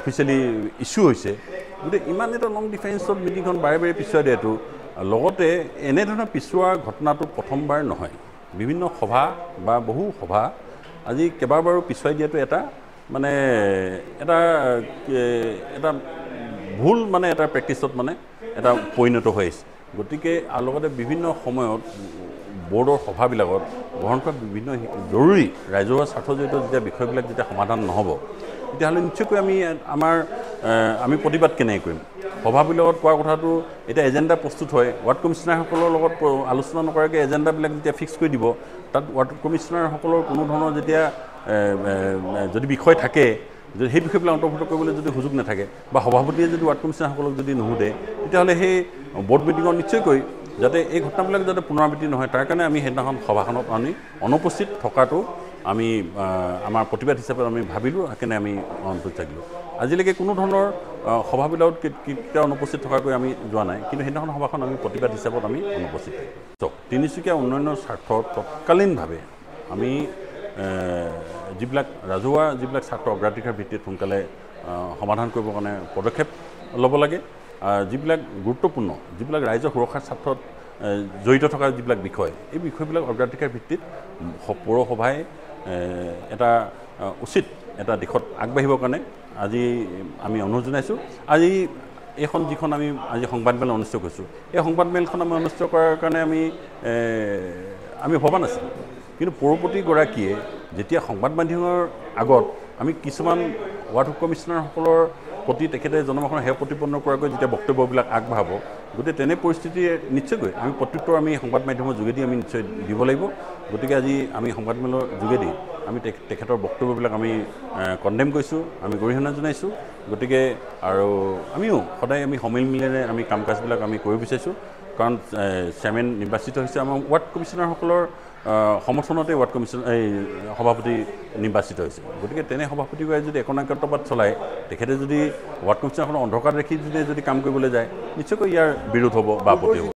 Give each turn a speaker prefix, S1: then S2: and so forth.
S1: Officially issue হৈছে। গতিকে ইমান এটা লং ডিফেন্সত মিটিংখন বাৰে বাৰে পিছুৱাই দিয়াটো লগতে এনেধৰণৰ পিছুৱা ঘটনাটো প্ৰথমবাৰ নহয়। বিভিন্ন সভা বা বহু সভা আজি কেইবাবাৰো পিছুৱাই দিয়াটো এটা মানে এটা এটা ভুল মানে এটা প্ৰেক্টিছত মানে এটা পৰিণত হৈ আহিছে। গতিকে আৰু লগতে বিভিন্ন সময়ত বৰ্ডৰ সভাবিলাকত গ্ৰহণ কৰা বিভিন্ন জৰুৰী ৰাজহুৱা স্বাৰ্থজড়িত যেতিয়া বিষয়বিলাক যেতিয়া সমাধান নহ'ব তেতিয়াহ'লে নিশ্চয়কৈ আমি আমাৰ আমি প্ৰতিবাদ কেনেকৈ কৰিম? সভাবিলাকত কোৱা কথাটো এতিয়া এজেণ্ডা প্ৰস্তুত হয় ৱাৰ্ড কমিশ্যনাৰসকলৰ লগত আলোচনা নকৰাকৈ এজেণ্ডাবিলাক যেতিয়া ফিক্স কৰি দিব তাত ৱাৰ্ড কমিশ্যনাৰসকলৰ কোনো ধৰণৰ যেতিয়া যদি বিষয় থাকে যদি সেই বিষয়বিলাক অন্তৰ্ভুক্ত কৰিবলৈ যদি সুযোগ নাথাকে বা সভাপতিয়ে যদি ৱাৰ্ড কমিশ্যনাৰসকলক যদি নুসুধে তেতিয়াহ'লে সেই বৰ্ড মিটিঙত নিশ্চয়কৈ যাতে এই ঘটনাবিলাক যাতে পুনৰাবৃত্তি নহয় তাৰ কাৰণে আমি সেইদিনাখন সভাখনত আমি অনুপস্থিত থকাটো আমি আমাৰ প্ৰতিবাদ হিচাপে আমি ভাবিলোঁ সেইকাৰণে আমি অনুপস্থিত থাকিলোঁ। আজিলৈকে কোনো ধৰণৰ সভাবিলাকত কে- কেতিয়াও অনুপস্থিত থকাকৈ আমি যোৱা নাই কিন্তু সেইদিনাখন সভাখন আমি প্ৰতিবাদ হিচাপত আমি অনুপস্থিত থাকিলোঁ। চাওক তিনিচুকীয়া উন্নয়নৰ স্বাৰ্থত তৎকালীনভাৱে আমি যিবিলাক ৰাজহুৱা যিবিলাক ছাত্ৰ অগ্ৰাধিকাৰ ভিত্তিত সোনকালে সমাধান কৰিবৰ কাৰণে পদক্ষেপ ল'ব লাগে। যিবিলাক গুৰুত্বপূৰ্ণ যিবিলাক ৰাইজৰ সুৰক্ষাৰ স্বাৰ্থত জড়িত থকা যিবিলাক বিষয় এই বিষয়বিলাক অগ্ৰাধিকাৰ ভিত্তিত পৌৰসভাই এটা উচিত এটা দিশত আগবাঢ়িবৰ কাৰণে আজি আমি অনুৰোধ জনাইছোঁ। আজি এইখন যিখন আমি আজি সংবাদমেল অনুষ্ঠিত কৰিছোঁ এই সংবাদমেলখন আমি অনুষ্ঠিত কৰাৰ কাৰণে আমি আমি ভবা নাছিলোঁ। কিন্তু পৌৰপতিগৰাকীয়ে যেতিয়া সংবাদ মাধ্যমৰ আগত আমি কিছুমান ৱাৰ্ড কমিশ্যনাৰসকলৰ প্ৰতি তেখেতে জনসাধাৰণৰ সেৱা প্ৰতিপন্ন কৰাকৈ যেতিয়া বক্তব্যবিলাক আগবঢ়াব গতিকে তেনে পৰিস্থিতিয়ে নিশ্চয়কৈ আমি প্ৰত্যুত্তৰ আমি সংবাদ মাধ্যমৰ যোগেদি আমি নিশ্চয় দিব লাগিব। গতিকে আজি আমি সংবাদমেলৰ যোগেদি আমি তেখ- তেখেতৰ বক্তব্যবিলাক আমি কণ্ডেম কৰিছোঁ আমি গৰিহণা জনাইছোঁ। গতিকে আৰু আমিও সদায় আমি সমিলমিলেৰে আমি কাম কাজবিলাক আমি কৰিব বিচাৰিছোঁ। কাৰণ চেয়াৰমেন নিৰ্বাচিত হৈছে আমাৰ ৱাৰ্ড কমিশ্যনাৰসকলৰ সমৰ্থনতে ৱাৰ্ড কমিশ্যন এই সভাপতি নিৰ্বাচিত হৈছে। গতিকে তেনে সভাপতিগৰাকীয়ে যদি একনায়কত্ববাদ চলায় তেখেতে যদি ৱাৰ্ড কমিশ্যনাৰখনৰ অন্ধকাৰ ৰাখি যদি যদি কাম কৰিবলৈ যায় নিশ্চয়কৈ ইয়াৰ বিৰোধ হ'ব বা আপত্তি হ'ব।